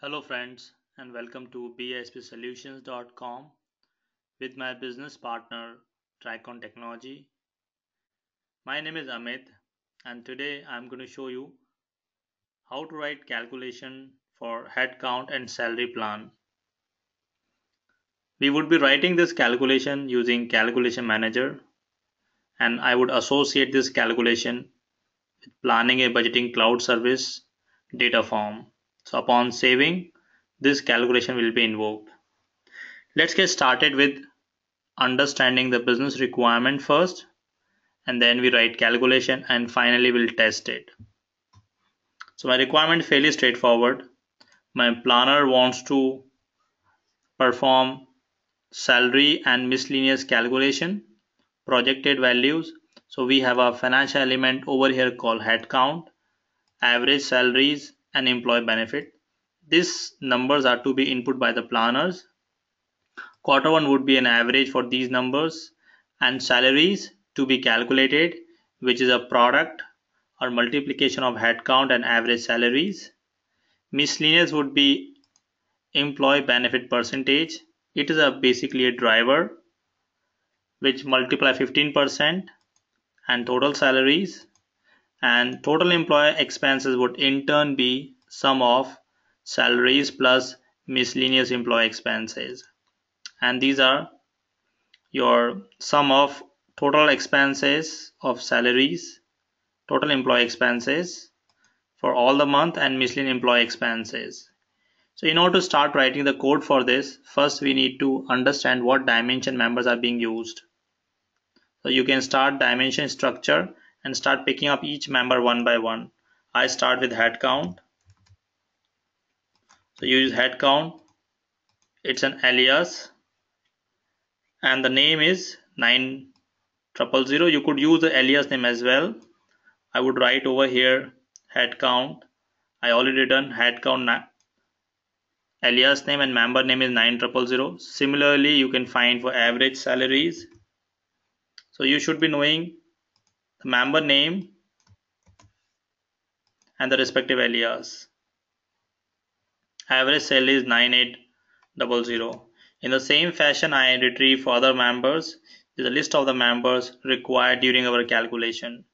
Hello friends and welcome to bispsolutions.com with my business partner Tricon Technology. My name is Amit and today I'm going to show you how to write calculation for headcount and salary plan. We would be writing this calculation using calculation manager and I would associate this calculation with planning a budgeting cloud service data form. So upon saving, this calculation will be invoked. Let's get started with understanding the business requirement first and then we write calculation and finally we'll test it. So my requirement fairly straightforward. My planner wants to perform salary and miscellaneous calculation, projected values. So we have a financial element over here called headcount, average salaries and employee benefit. These numbers are to be input by the planners. Quarter one would be an average for these numbers and salaries to be calculated which is a product or multiplication of headcount and average salaries. Miscellaneous would be employee benefit percentage. It is a basically a driver which multiply 15% and total salaries and total employee expenses would in turn be sum of salaries plus miscellaneous employee expenses. And these are your sum of total expenses of salaries total employee expenses for all the month and miscellaneous employee expenses. So in order to start writing the code for this first we need to understand what dimension members are being used. So you can start dimension structure and start picking up each member one by one. I start with head count. So use head count. It's an alias and the name is 9 triple zero. You could use the alias name as well. I would write over here head count. I already done head count alias name and member name is 9 triple zero. Similarly, you can find for average salaries. So you should be knowing the member name and the respective alias. Average cell is 9800. In the same fashion, I retrieve for other members. Is a list of the members required during our calculation.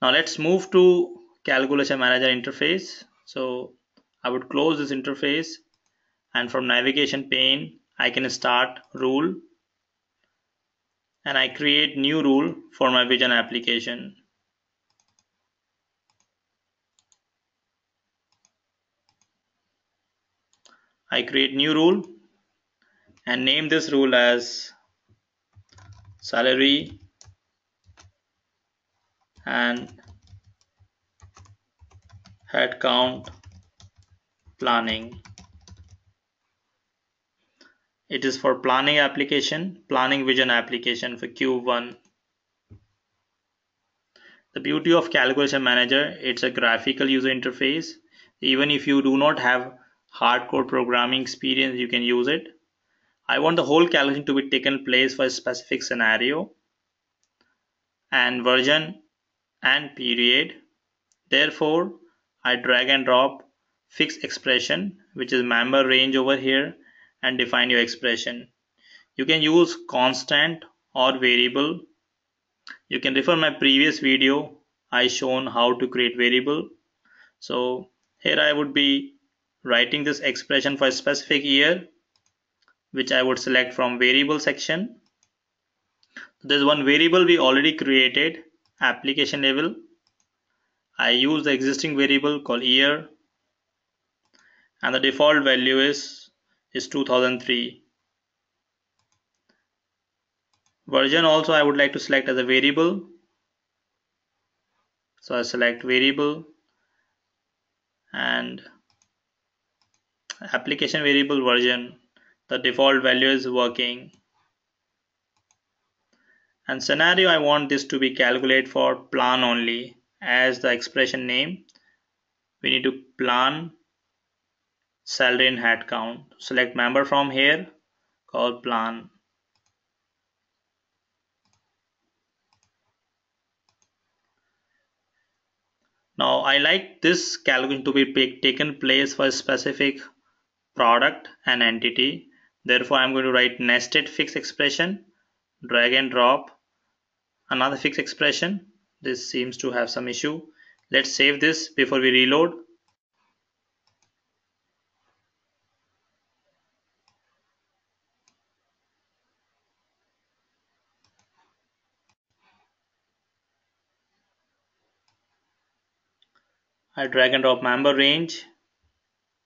Now let's move to calculation manager interface. So I would close this interface and from navigation pane, I can start rule and I create new rule for my vision application. I create new rule and name this rule as salary and headcount planning it is for planning application, planning vision application for Q1. The beauty of calculation manager, it's a graphical user interface. Even if you do not have hardcore programming experience, you can use it. I want the whole calculation to be taken place for a specific scenario and version and period. Therefore, I drag and drop fixed expression, which is member range over here and define your expression. You can use constant or variable. You can refer my previous video. I shown how to create variable. So here I would be writing this expression for a specific year which I would select from variable section. There's one variable we already created application level. I use the existing variable called year and the default value is is 2003 version also I would like to select as a variable. So I select variable and application variable version. The default value is working. And scenario I want this to be calculated for plan only. As the expression name we need to plan salary and head count. Select member from here, call plan. now I like this calculation to be taken place for a specific product and entity. Therefore I'm going to write nested fixed expression drag and drop. Another fixed expression. This seems to have some issue. Let's save this before we reload I drag and drop member range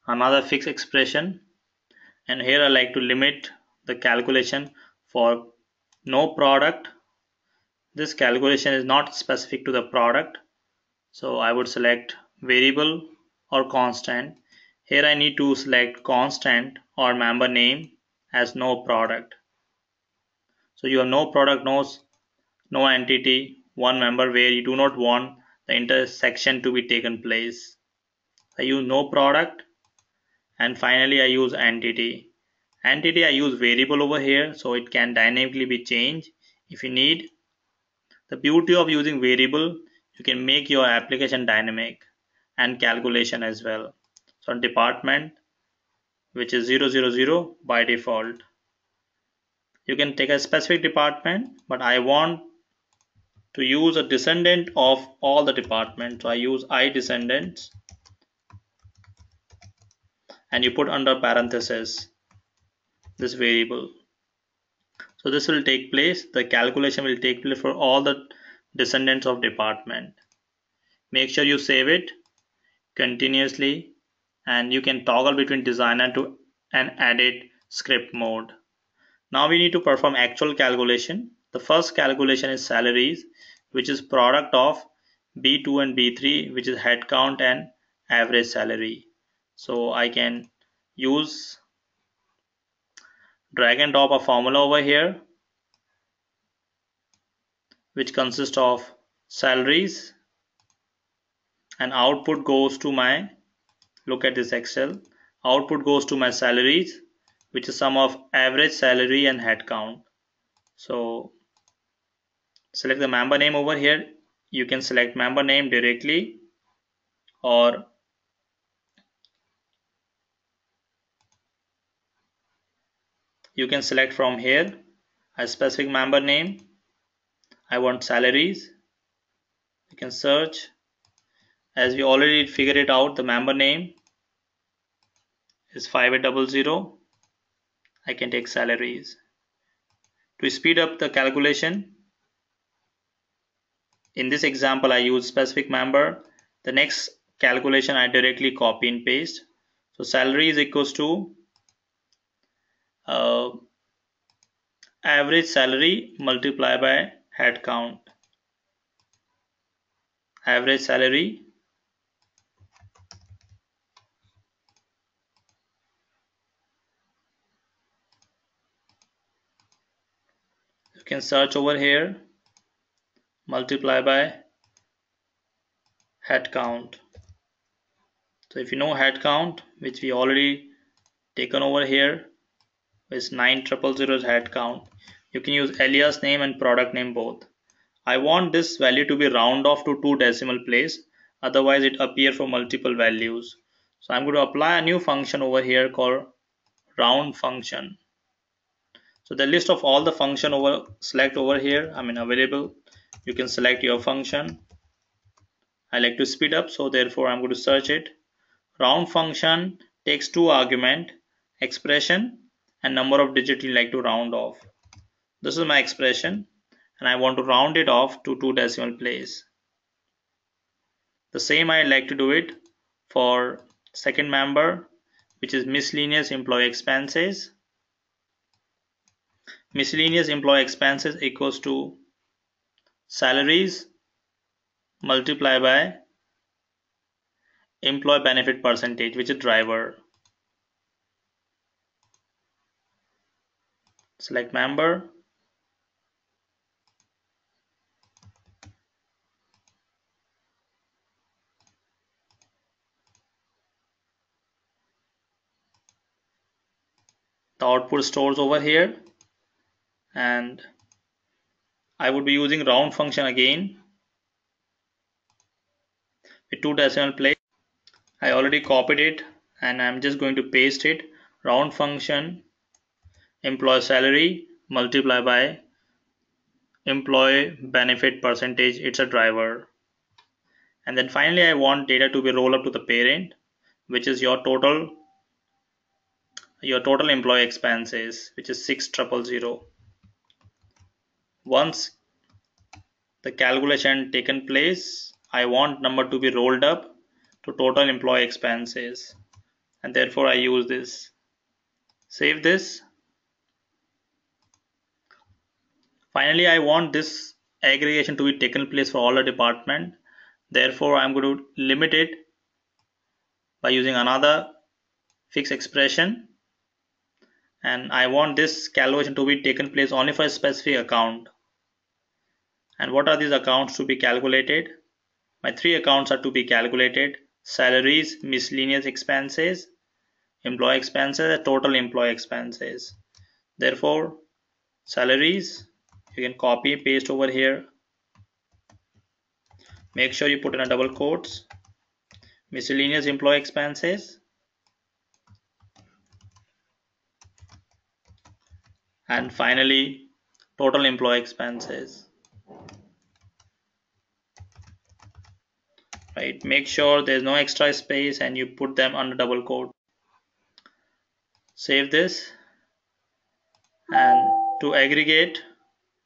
another fixed expression and here I like to limit the calculation for no product. This calculation is not specific to the product so I would select variable or constant. Here I need to select constant or member name as no product. So you have no product knows no entity one member where you do not want the intersection to be taken place. I use no product and finally I use entity. Entity I use variable over here so it can dynamically be changed if you need. The beauty of using variable you can make your application dynamic and calculation as well. So department which is 000 by default. You can take a specific department but I want to use a descendant of all the departments. So I use i descendants and you put under parenthesis this variable. So this will take place, the calculation will take place for all the descendants of department. Make sure you save it continuously and you can toggle between designer to an edit script mode. Now we need to perform actual calculation. The first calculation is salaries which is product of B2 and B3 which is headcount and average salary. So I can use drag and drop a formula over here which consists of salaries and output goes to my look at this Excel output goes to my salaries which is sum of average salary and headcount so select the member name over here. You can select member name directly or you can select from here a specific member name. I want salaries. You can search. As we already figured it out the member name is 5800 I can take salaries. To speed up the calculation in this example, I use specific member. The next calculation I directly copy and paste. So salary is equals to uh, average salary multiplied by head count. Average salary you can search over here multiply by head count. So if you know head count which we already taken over here is 9000 head count you can use alias name and product name both. I want this value to be round off to two decimal place otherwise it appear for multiple values. So I'm going to apply a new function over here called round function. So the list of all the function over select over here I mean available you can select your function. I like to speed up so therefore I'm going to search it. Round function takes two argument expression and number of digits you like to round off. This is my expression and I want to round it off to two decimal place. The same I like to do it for second member which is miscellaneous employee expenses. Miscellaneous employee expenses equals to salaries multiply by employee benefit percentage which is driver. Select member. The output stores over here and I would be using round function again with two decimal place. I already copied it and I'm just going to paste it. Round function employee salary multiply by employee benefit percentage it's a driver. And then finally I want data to be rolled up to the parent which is your total your total employee expenses which is 6000 once the calculation taken place I want number to be rolled up to total employee expenses. And therefore I use this. Save this. Finally I want this aggregation to be taken place for all the department. Therefore I'm going to limit it by using another fixed expression. And I want this calculation to be taken place only for a specific account and what are these accounts to be calculated? My three accounts are to be calculated. Salaries miscellaneous expenses employee expenses total employee expenses. Therefore salaries you can copy paste over here. Make sure you put in a double quotes. Miscellaneous employee expenses. And finally total employee expenses right? Make sure there's no extra space and you put them under double quote. Save this. And to aggregate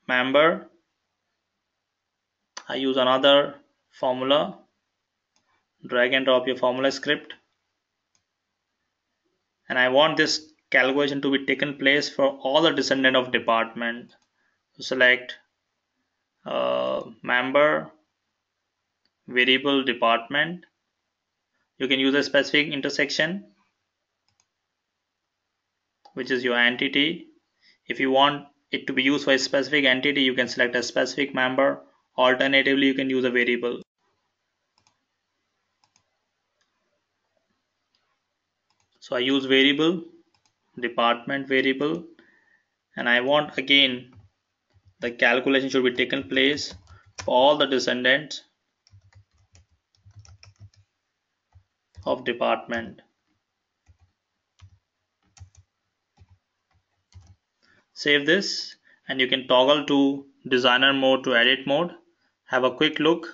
member I use another formula. Drag and drop your formula script. And I want this calculation to be taken place for all the descendant of department. Select uh, member variable department. You can use a specific intersection which is your entity. If you want it to be used for a specific entity you can select a specific member. Alternatively you can use a variable. So I use variable department variable and I want again the calculation should be taken place for all the descendants of department. Save this and you can toggle to designer mode to edit mode. Have a quick look.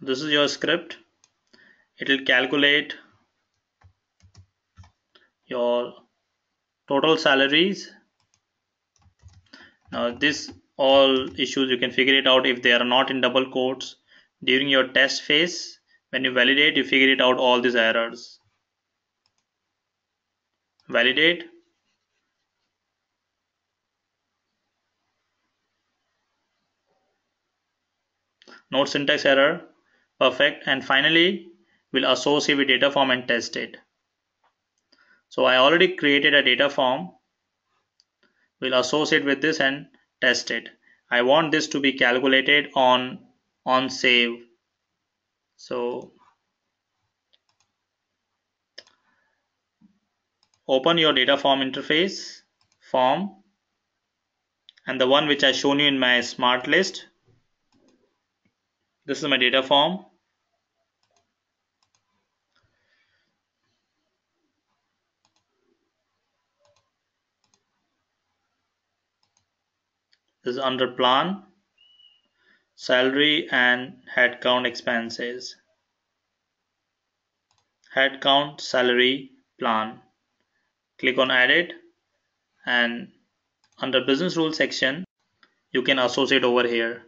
This is your script. It will calculate your total salaries now this all issues you can figure it out if they are not in double quotes. During your test phase when you validate you figure it out all these errors. Validate. Note syntax error. Perfect. And finally we'll associate with data form and test it. So I already created a data form we'll associate with this and test it. I want this to be calculated on on save. So open your data form interface form and the one which I shown you in my smart list. This is my data form is under plan salary and headcount expenses. Headcount salary plan. Click on edit and under business rules section you can associate over here.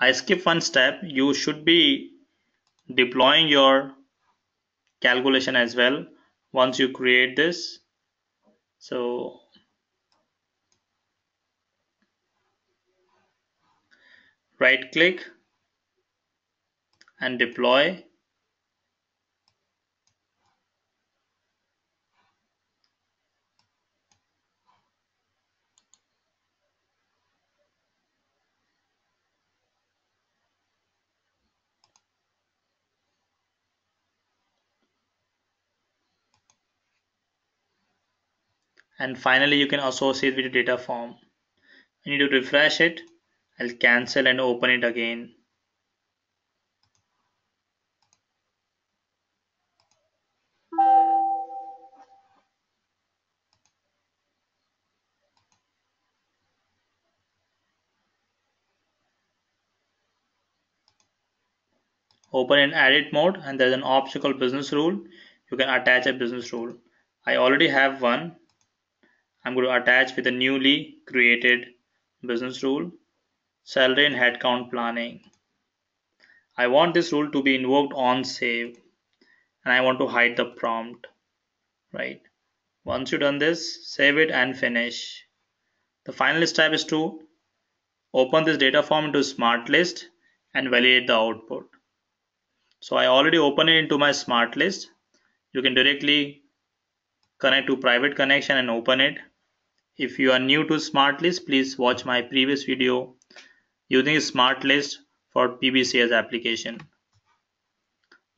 I skip one step. You should be deploying your calculation as well once you create this. So right click and deploy. And finally you can associate with the data form. You need to refresh it I'll cancel and open it again. Open in edit mode and there's an option called business rule. You can attach a business rule. I already have one. I'm going to attach with a newly created business rule salary and headcount planning I want this rule to be invoked on save and I want to hide the prompt right once you've done this save it and finish the final step is to open this data form into smart list and validate the output so I already opened it into my smart list. You can directly connect to private connection and open it. If you are new to smart list, please watch my previous video using smart list for PBCS application.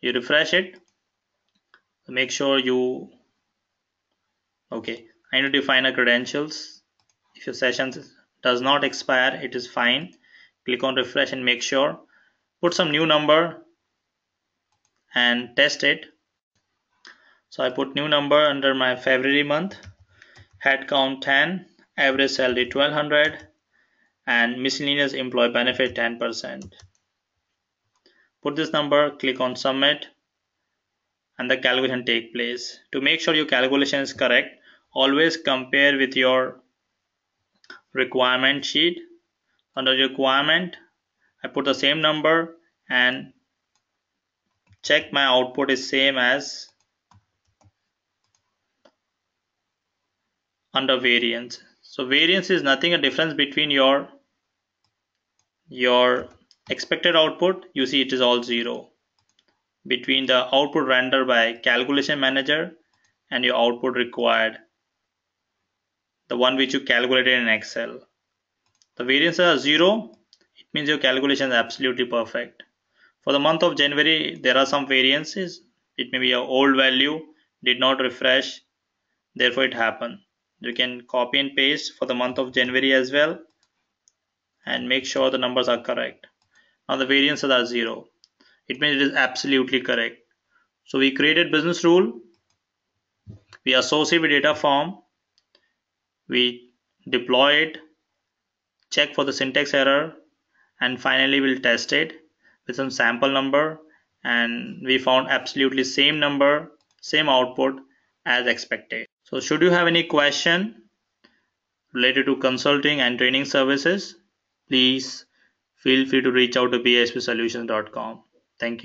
You refresh it. Make sure you okay. I need to define a credentials. If your session does not expire, it is fine. Click on refresh and make sure. Put some new number and test it so I put new number under my February month head count 10 average salary 1200 and miscellaneous employee benefit 10% put this number click on submit and the calculation take place. To make sure your calculation is correct always compare with your requirement sheet. Under requirement I put the same number and check my output is same as under variance so variance is nothing a difference between your your expected output you see it is all zero between the output rendered by calculation manager and your output required the one which you calculated in excel the variances are zero it means your calculation is absolutely perfect for the month of January, there are some variances. It may be a old value, did not refresh, therefore it happened. You can copy and paste for the month of January as well and make sure the numbers are correct. Now the variances are zero. It means it is absolutely correct. So we created business rule. We associate with data form. We deploy it, check for the syntax error, and finally we'll test it with some sample number and we found absolutely same number same output as expected so should you have any question related to consulting and training services please feel free to reach out to bispsolutions.com thank you